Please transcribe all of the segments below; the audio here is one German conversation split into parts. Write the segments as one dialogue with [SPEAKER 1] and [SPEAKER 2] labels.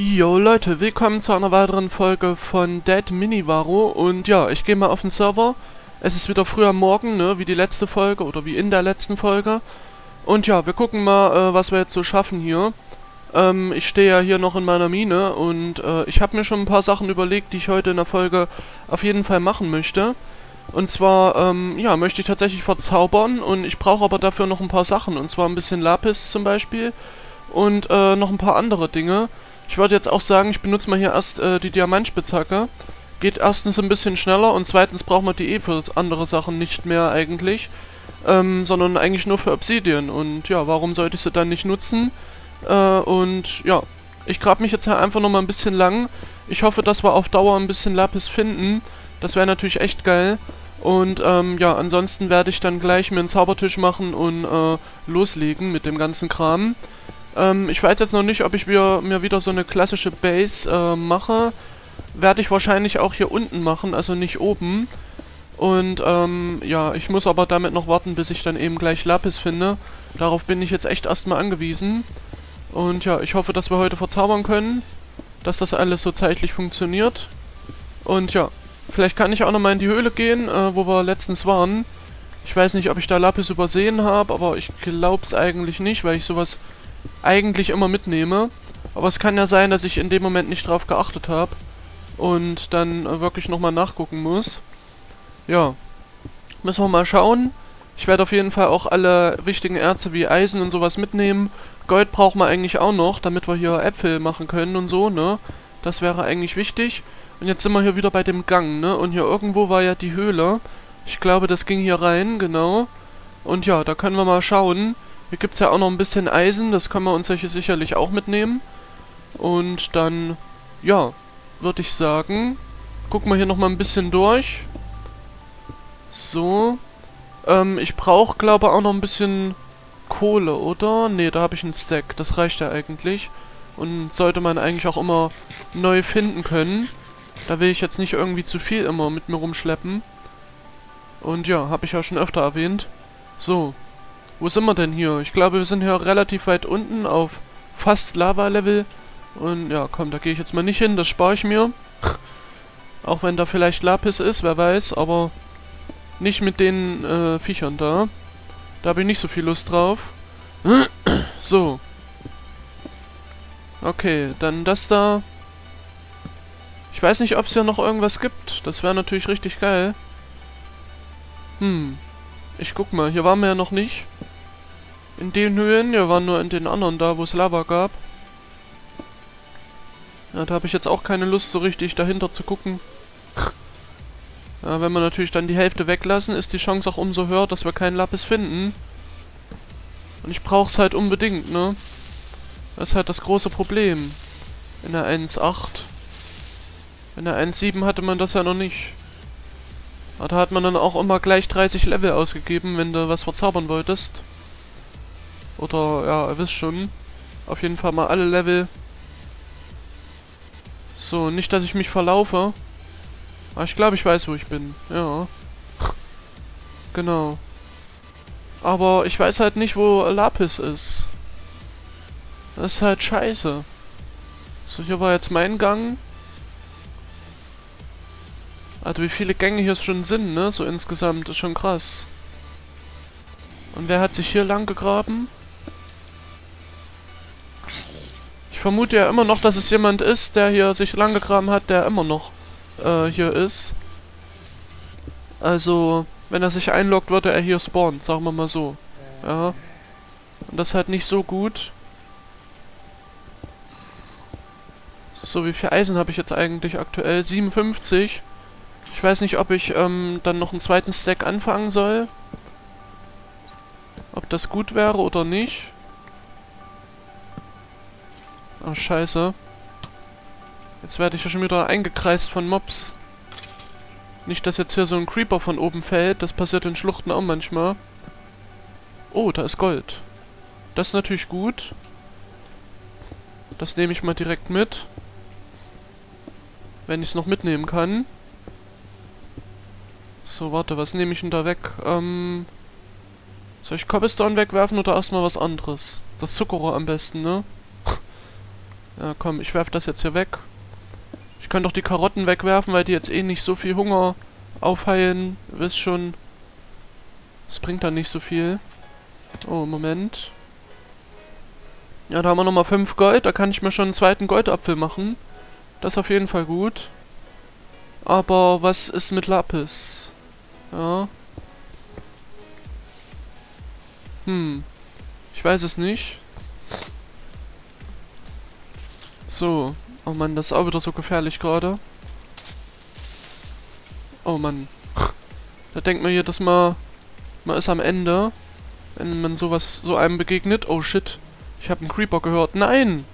[SPEAKER 1] Jo Leute, willkommen zu einer weiteren Folge von Dead Minivaro und ja, ich gehe mal auf den Server. Es ist wieder früh am Morgen, ne, wie die letzte Folge oder wie in der letzten Folge. Und ja, wir gucken mal, äh, was wir jetzt so schaffen hier. Ähm, ich stehe ja hier noch in meiner Mine und äh, ich habe mir schon ein paar Sachen überlegt, die ich heute in der Folge auf jeden Fall machen möchte. Und zwar, ähm, ja, möchte ich tatsächlich verzaubern und ich brauche aber dafür noch ein paar Sachen. Und zwar ein bisschen Lapis zum Beispiel und äh, noch ein paar andere Dinge. Ich würde jetzt auch sagen, ich benutze mal hier erst äh, die Diamantspitzhacke. Geht erstens ein bisschen schneller und zweitens braucht man die eh für andere Sachen nicht mehr eigentlich. Ähm, sondern eigentlich nur für Obsidian. Und ja, warum sollte ich sie dann nicht nutzen? Äh, und ja, ich grab mich jetzt halt einfach nochmal ein bisschen lang. Ich hoffe, dass wir auf Dauer ein bisschen Lapis finden. Das wäre natürlich echt geil. Und ähm, ja, ansonsten werde ich dann gleich mir einen Zaubertisch machen und äh, loslegen mit dem ganzen Kram. Ähm, ich weiß jetzt noch nicht, ob ich mir, mir wieder so eine klassische Base äh, mache. Werde ich wahrscheinlich auch hier unten machen, also nicht oben. Und ähm, ja, ich muss aber damit noch warten, bis ich dann eben gleich Lapis finde. Darauf bin ich jetzt echt erstmal angewiesen. Und ja, ich hoffe, dass wir heute verzaubern können. Dass das alles so zeitlich funktioniert. Und ja, Vielleicht kann ich auch nochmal in die Höhle gehen, äh, wo wir letztens waren. Ich weiß nicht, ob ich da Lapis übersehen habe, aber ich glaube es eigentlich nicht, weil ich sowas eigentlich immer mitnehme. Aber es kann ja sein, dass ich in dem Moment nicht drauf geachtet habe und dann wirklich nochmal nachgucken muss. Ja, müssen wir mal schauen. Ich werde auf jeden Fall auch alle wichtigen Erze wie Eisen und sowas mitnehmen. Gold brauchen wir eigentlich auch noch, damit wir hier Äpfel machen können und so, ne? Das wäre eigentlich wichtig. Und jetzt sind wir hier wieder bei dem Gang, ne? Und hier irgendwo war ja die Höhle. Ich glaube, das ging hier rein, genau. Und ja, da können wir mal schauen. Hier gibt es ja auch noch ein bisschen Eisen. Das können wir uns hier sicherlich auch mitnehmen. Und dann, ja, würde ich sagen, gucken wir hier nochmal ein bisschen durch. So. Ähm, ich brauche, glaube auch noch ein bisschen Kohle, oder? Ne, da habe ich einen Stack. Das reicht ja eigentlich. Und sollte man eigentlich auch immer neu finden können. Da will ich jetzt nicht irgendwie zu viel immer mit mir rumschleppen. Und ja, habe ich ja schon öfter erwähnt. So, wo sind wir denn hier? Ich glaube, wir sind hier relativ weit unten auf fast Lava-Level. Und ja, komm, da gehe ich jetzt mal nicht hin, das spare ich mir. Auch wenn da vielleicht Lapis ist, wer weiß, aber nicht mit den äh, Viechern da. Da habe ich nicht so viel Lust drauf. so. Okay, dann das da. Ich weiß nicht, ob es hier noch irgendwas gibt. Das wäre natürlich richtig geil. Hm. Ich guck mal. Hier waren wir ja noch nicht. In den Höhen. Wir waren nur in den anderen da, wo es Lava gab. Ja, da habe ich jetzt auch keine Lust, so richtig dahinter zu gucken. Ja, wenn wir natürlich dann die Hälfte weglassen, ist die Chance auch umso höher, dass wir keinen Lapis finden. Und ich brauche es halt unbedingt, ne? Das ist halt das große Problem. In der 1.8. In der 1.7 hatte man das ja noch nicht. Da hat man dann auch immer gleich 30 Level ausgegeben, wenn du was verzaubern wolltest. Oder, ja, ihr wisst schon. Auf jeden Fall mal alle Level. So, nicht, dass ich mich verlaufe. Aber ich glaube, ich weiß, wo ich bin. Ja. genau. Aber ich weiß halt nicht, wo Lapis ist. Das ist halt scheiße. So, hier war jetzt mein Gang. Also wie viele Gänge hier schon sind, ne? So insgesamt, ist schon krass. Und wer hat sich hier lang gegraben? Ich vermute ja immer noch, dass es jemand ist, der hier sich lang gegraben hat, der immer noch äh, hier ist. Also, wenn er sich einloggt, würde er hier spawnen, sagen wir mal so. Ja. Und das ist halt nicht so gut. So, wie viel Eisen habe ich jetzt eigentlich aktuell? 57. Ich weiß nicht, ob ich ähm, dann noch einen zweiten Stack anfangen soll. Ob das gut wäre oder nicht. Oh, scheiße. Jetzt werde ich ja schon wieder eingekreist von Mobs. Nicht, dass jetzt hier so ein Creeper von oben fällt. Das passiert in Schluchten auch manchmal. Oh, da ist Gold. Das ist natürlich gut. Das nehme ich mal direkt mit. Wenn ich es noch mitnehmen kann. So, warte, was nehme ich denn da weg? Ähm, soll ich Cobblestone wegwerfen oder erstmal was anderes? Das Zuckerrohr am besten, ne? Ja, komm, ich werf das jetzt hier weg. Ich kann doch die Karotten wegwerfen, weil die jetzt eh nicht so viel Hunger aufheilen. Wisst schon. Es bringt dann nicht so viel. Oh, Moment. Ja, da haben wir nochmal 5 Gold. Da kann ich mir schon einen zweiten Goldapfel machen. Das ist auf jeden Fall gut. Aber was ist mit Lapis? Ja. Hm. Ich weiß es nicht. So. Oh Mann, das ist auch wieder so gefährlich gerade. Oh Mann. Da denkt man hier, dass man... Man ist am Ende. Wenn man sowas, so einem begegnet. Oh shit. Ich habe einen Creeper gehört. Nein!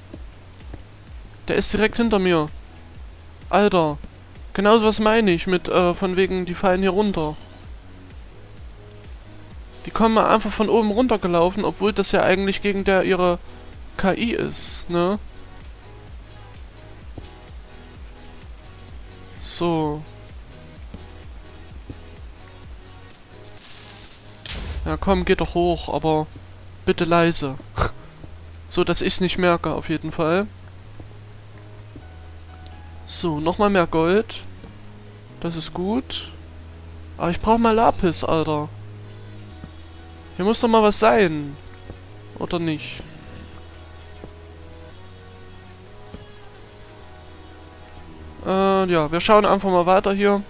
[SPEAKER 1] Der ist direkt hinter mir. Alter. Genauso was meine ich mit, äh, von wegen, die fallen hier runter. Die kommen einfach von oben runtergelaufen, obwohl das ja eigentlich gegen der ihre KI ist, ne? So. Ja komm, geh doch hoch, aber bitte leise. so, dass ich es nicht merke, auf jeden Fall. So, nochmal mehr Gold. Das ist gut. Aber ich brauche mal Lapis, Alter. Hier muss doch mal was sein. Oder nicht? Äh, ja, wir schauen einfach mal weiter hier.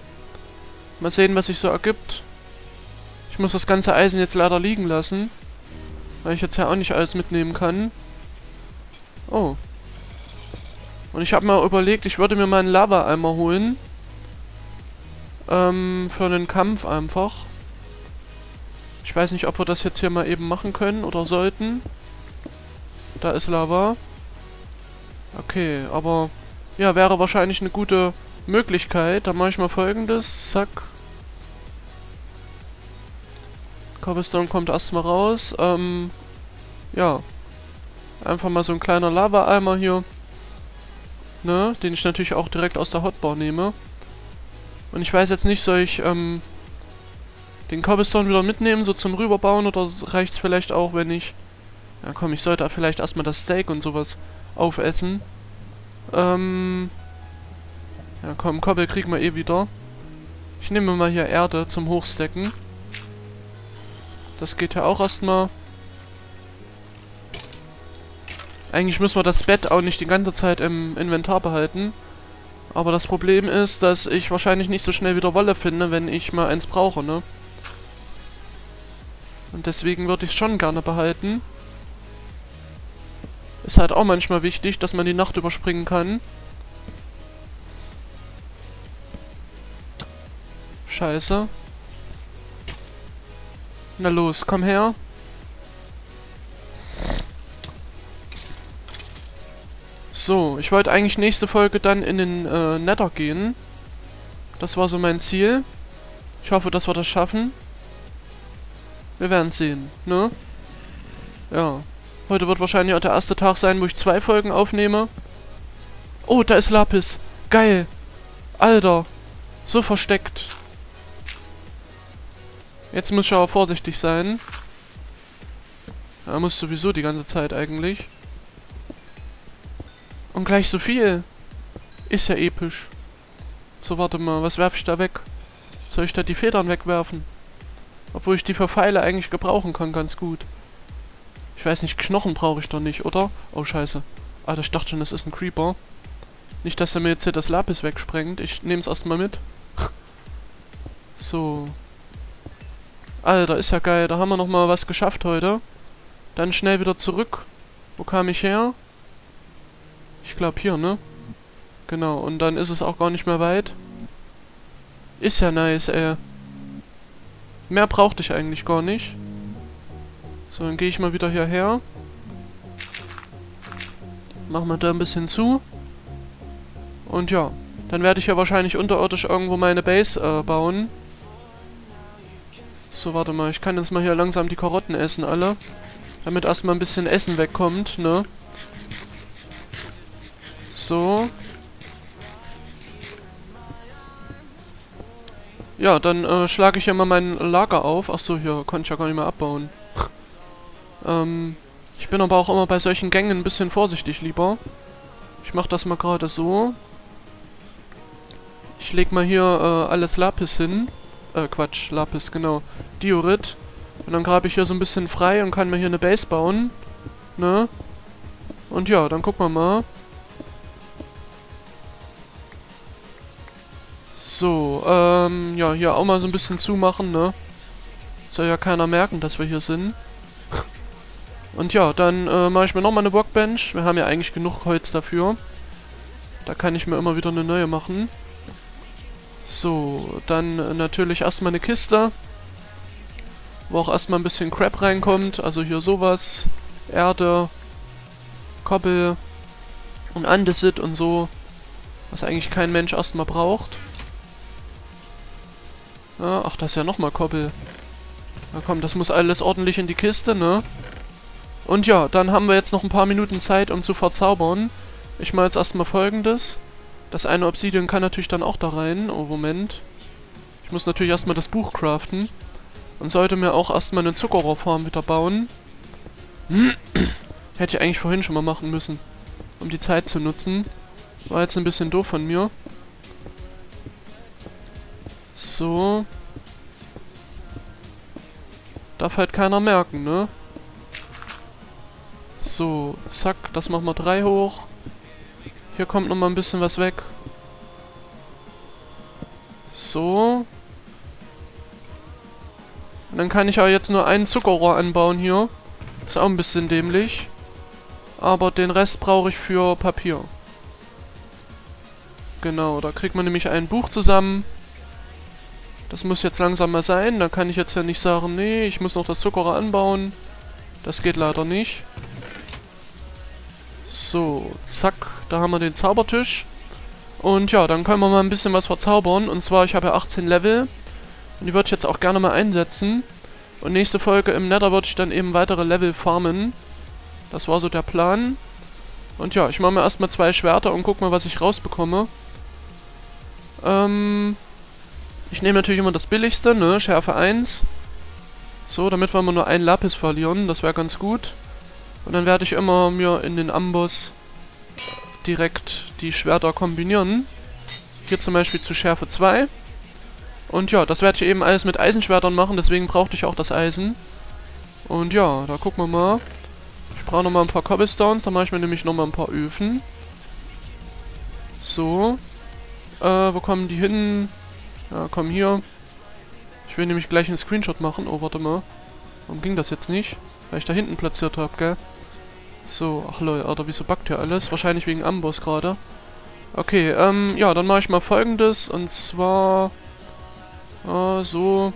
[SPEAKER 1] Mal sehen, was sich so ergibt. Ich muss das ganze Eisen jetzt leider liegen lassen. Weil ich jetzt ja auch nicht alles mitnehmen kann. Oh. Und ich habe mal überlegt, ich würde mir mal einen Lava-Eimer holen. Ähm, für einen Kampf einfach. Ich weiß nicht, ob wir das jetzt hier mal eben machen können oder sollten. Da ist Lava. Okay, aber ja, wäre wahrscheinlich eine gute Möglichkeit. Da mache ich mal folgendes. Zack. Cobblestone kommt erstmal raus. Ähm, ja. Einfach mal so ein kleiner Lava-Eimer hier. Ne? Den ich natürlich auch direkt aus der Hotbar nehme. Und ich weiß jetzt nicht, soll ich ähm, den Cobblestone wieder mitnehmen, so zum Rüberbauen, oder reicht es vielleicht auch, wenn ich... Ja komm, ich sollte vielleicht erstmal das Steak und sowas aufessen. Ähm... Ja komm, Kobbel kriegen wir eh wieder. Ich nehme mal hier Erde zum Hochstecken. Das geht ja auch erstmal. Eigentlich müssen wir das Bett auch nicht die ganze Zeit im Inventar behalten. Aber das Problem ist, dass ich wahrscheinlich nicht so schnell wieder Wolle finde, wenn ich mal eins brauche, ne? Und deswegen würde ich es schon gerne behalten. Ist halt auch manchmal wichtig, dass man die Nacht überspringen kann. Scheiße. Na los, komm her. So, ich wollte eigentlich nächste Folge dann in den äh, Nether gehen. Das war so mein Ziel. Ich hoffe, dass wir das schaffen. Wir werden sehen, ne? Ja. Heute wird wahrscheinlich auch der erste Tag sein, wo ich zwei Folgen aufnehme. Oh, da ist Lapis. Geil. Alter. So versteckt. Jetzt muss ich aber vorsichtig sein. Er muss sowieso die ganze Zeit eigentlich. Und gleich so viel. Ist ja episch. So, warte mal. Was werfe ich da weg? Soll ich da die Federn wegwerfen? Obwohl ich die für Pfeile eigentlich gebrauchen kann, ganz gut. Ich weiß nicht, Knochen brauche ich doch nicht, oder? Oh, scheiße. Alter, ich dachte schon, das ist ein Creeper. Nicht, dass er mir jetzt hier das Lapis wegsprengt. Ich nehme es erstmal mit. so. Alter, ist ja geil. Da haben wir nochmal was geschafft heute. Dann schnell wieder zurück. Wo kam ich her? Ich glaube hier, ne? Genau, und dann ist es auch gar nicht mehr weit. Ist ja nice, ey. Mehr brauchte ich eigentlich gar nicht. So, dann gehe ich mal wieder hierher. Machen wir da ein bisschen zu. Und ja, dann werde ich ja wahrscheinlich unterirdisch irgendwo meine Base äh, bauen. So, warte mal, ich kann jetzt mal hier langsam die Karotten essen, alle. Damit erstmal ein bisschen Essen wegkommt, ne? So. Ja, dann äh, schlage ich ja mal mein Lager auf. Achso, hier konnte ich ja gar nicht mehr abbauen. ähm, ich bin aber auch immer bei solchen Gängen ein bisschen vorsichtig lieber. Ich mach das mal gerade so. Ich leg mal hier äh, alles Lapis hin. Äh, Quatsch, Lapis, genau. Diorit. Und dann grabe ich hier so ein bisschen frei und kann mir hier eine Base bauen. Ne? Und ja, dann gucken wir mal. So, ähm, ja, hier auch mal so ein bisschen zumachen, ne? Soll ja keiner merken, dass wir hier sind. Und ja, dann äh, mache ich mir nochmal eine Workbench. Wir haben ja eigentlich genug Holz dafür. Da kann ich mir immer wieder eine neue machen. So, dann äh, natürlich erstmal eine Kiste. Wo auch erstmal ein bisschen Crap reinkommt. Also hier sowas. Erde. Koppel. Und Andesit und so. Was eigentlich kein Mensch erstmal braucht. Ja, ach, das ist ja nochmal Koppel. Na komm, das muss alles ordentlich in die Kiste, ne? Und ja, dann haben wir jetzt noch ein paar Minuten Zeit, um zu verzaubern. Ich mache jetzt erstmal folgendes. Das eine Obsidian kann natürlich dann auch da rein. Oh, Moment. Ich muss natürlich erstmal das Buch craften. Und sollte mir auch erstmal eine Zuckerrohrfarm wieder bauen. Hätte ich eigentlich vorhin schon mal machen müssen. Um die Zeit zu nutzen. War jetzt ein bisschen doof von mir. So. Darf halt keiner merken, ne? So, zack, das machen wir drei hoch. Hier kommt noch mal ein bisschen was weg. So. Und dann kann ich ja jetzt nur einen Zuckerrohr anbauen hier. Ist auch ein bisschen dämlich. Aber den Rest brauche ich für Papier. Genau, da kriegt man nämlich ein Buch zusammen. Das muss jetzt langsam mal sein. Da kann ich jetzt ja nicht sagen, nee, ich muss noch das Zuckerrohr anbauen. Das geht leider nicht. So, zack, da haben wir den Zaubertisch. Und ja, dann können wir mal ein bisschen was verzaubern. Und zwar, ich habe ja 18 Level. Und die würde ich jetzt auch gerne mal einsetzen. Und nächste Folge im Nether würde ich dann eben weitere Level farmen. Das war so der Plan. Und ja, ich mache mir erstmal zwei Schwerter und guck mal, was ich rausbekomme. Ähm, ich nehme natürlich immer das billigste, ne? Schärfe 1. So, damit wir immer nur ein Lapis verlieren. Das wäre ganz gut. Und dann werde ich immer mir in den Amboss direkt die Schwerter kombinieren. Hier zum Beispiel zu Schärfe 2. Und ja, das werde ich eben alles mit Eisenschwertern machen, deswegen brauchte ich auch das Eisen. Und ja, da gucken wir mal. Ich brauche nochmal ein paar Cobblestones, da mache ich mir nämlich nochmal ein paar Öfen. So. Äh, wo kommen die hin? Ja, komm hier. Ich will nämlich gleich einen Screenshot machen. Oh, warte mal. Warum ging das jetzt nicht? Weil ich da hinten platziert habe, gell? So, ach lol, Alter, wieso backt hier alles? Wahrscheinlich wegen Amboss gerade. Okay, ähm, ja, dann mache ich mal folgendes. Und zwar... Äh, so...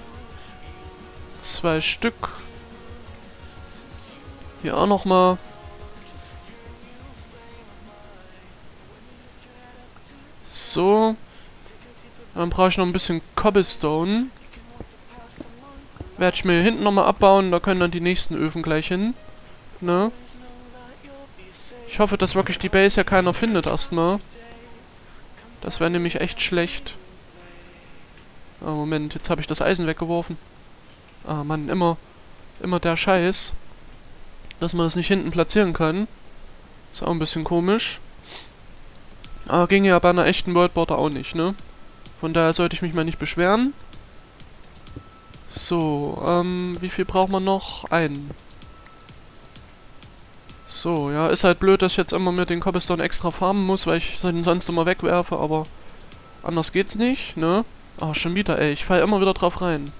[SPEAKER 1] Zwei Stück. Hier auch nochmal. So. Dann brauche ich noch ein bisschen Cobblestone. Werde ich mir hier hinten nochmal abbauen. Da können dann die nächsten Öfen gleich hin. Ne? Ich hoffe, dass wirklich die Base ja keiner findet erstmal. Das wäre nämlich echt schlecht. Ah, Moment, jetzt habe ich das Eisen weggeworfen. Ah, Mann, immer, immer der Scheiß. Dass man das nicht hinten platzieren kann. Ist auch ein bisschen komisch. Aber ging ja bei einer echten Worldborder auch nicht, ne? Von daher sollte ich mich mal nicht beschweren. So, ähm, wie viel braucht man noch? Einen. So, ja, ist halt blöd, dass ich jetzt immer mit den Cobblestone extra farmen muss, weil ich den sonst immer wegwerfe, aber anders geht's nicht, ne? Ah, oh, schon wieder, ey, ich fall immer wieder drauf rein.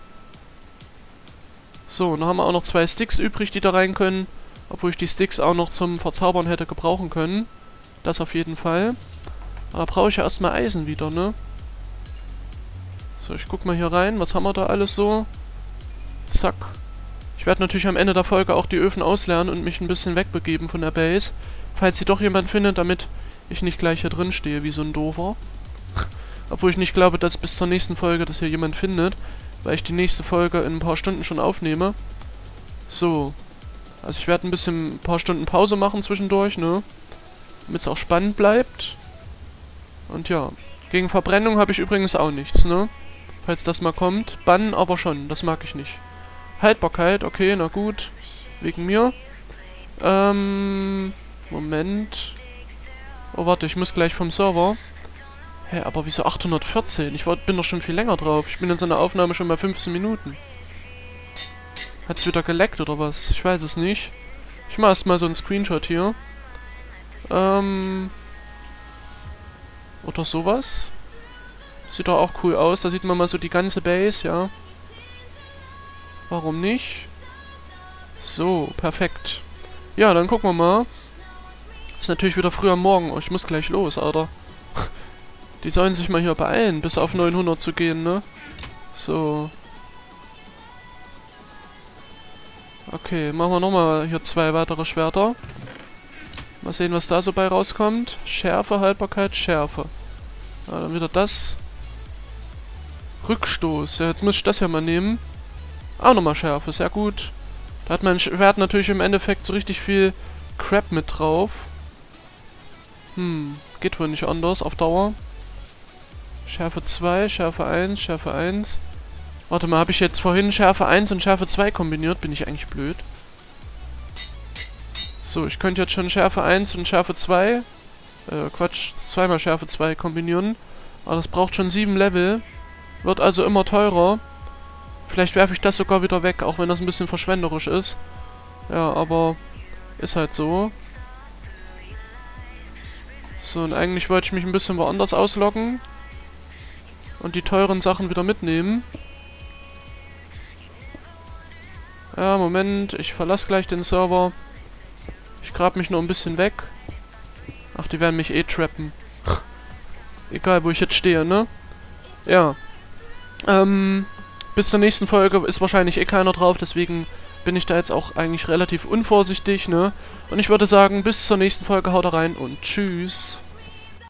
[SPEAKER 1] So, dann haben wir auch noch zwei Sticks übrig, die da rein können. Obwohl ich die Sticks auch noch zum Verzaubern hätte gebrauchen können. Das auf jeden Fall. Aber da brauche ich ja erstmal Eisen wieder, ne? So, ich guck mal hier rein. Was haben wir da alles so? Zack. Ich werde natürlich am Ende der Folge auch die Öfen auslernen und mich ein bisschen wegbegeben von der Base. Falls sie doch jemand findet, damit ich nicht gleich hier drin stehe wie so ein Dover. Obwohl ich nicht glaube, dass bis zur nächsten Folge das hier jemand findet. Weil ich die nächste Folge in ein paar Stunden schon aufnehme. So. Also ich werde ein bisschen ein paar Stunden Pause machen zwischendurch, ne? Damit es auch spannend bleibt. Und ja. Gegen Verbrennung habe ich übrigens auch nichts, ne? Falls das mal kommt. Bannen aber schon, das mag ich nicht. Haltbarkeit, okay, na gut. Wegen mir. Ähm, Moment. Oh, warte, ich muss gleich vom Server. Hä, aber wieso 814? Ich war, bin doch schon viel länger drauf. Ich bin in so einer Aufnahme schon mal 15 Minuten. Hat's wieder geleckt oder was? Ich weiß es nicht. Ich mach erstmal so einen Screenshot hier. Ähm... Oder sowas. Sieht doch auch cool aus. Da sieht man mal so die ganze Base, ja. Warum nicht? So, perfekt. Ja, dann gucken wir mal. Ist natürlich wieder früh am Morgen. Oh, ich muss gleich los, Alter. Die sollen sich mal hier beeilen, bis auf 900 zu gehen, ne? So. Okay, machen wir nochmal hier zwei weitere Schwerter. Mal sehen, was da so bei rauskommt. Schärfe, Haltbarkeit, Schärfe. Ja, dann wieder das. Rückstoß. Ja, jetzt muss ich das ja mal nehmen. Auch nochmal Schärfe, sehr gut. Da hat mein Schwert natürlich im Endeffekt so richtig viel Crap mit drauf. Hm, geht wohl nicht anders auf Dauer. Schärfe 2, Schärfe 1, Schärfe 1. Warte mal, habe ich jetzt vorhin Schärfe 1 und Schärfe 2 kombiniert? Bin ich eigentlich blöd? So, ich könnte jetzt schon Schärfe 1 und Schärfe 2, äh, Quatsch, zweimal Schärfe 2 kombinieren. Aber das braucht schon 7 Level. Wird also immer teurer. Vielleicht werfe ich das sogar wieder weg, auch wenn das ein bisschen verschwenderisch ist. Ja, aber ist halt so. So, und eigentlich wollte ich mich ein bisschen woanders ausloggen. Und die teuren Sachen wieder mitnehmen. Ja, Moment, ich verlasse gleich den Server. Ich grab mich nur ein bisschen weg. Ach, die werden mich eh trappen. Egal, wo ich jetzt stehe, ne? Ja. Ähm, bis zur nächsten Folge ist wahrscheinlich eh keiner drauf, deswegen bin ich da jetzt auch eigentlich relativ unvorsichtig, ne? Und ich würde sagen, bis zur nächsten Folge haut rein und tschüss.